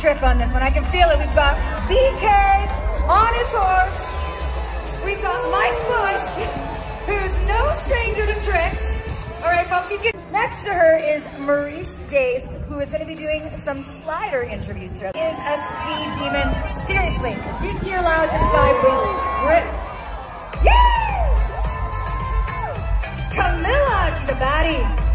trip on this one. I can feel it. We've got BK on his horse. We've got Mike Bush, who's no stranger to tricks. All right, folks, he's getting... Next to her is Maurice Dace, who is going to be doing some slider interviews to her. Is a speed demon. Seriously, you cheer loud, this guy will rip. Yay! Camilla, she's a baddie.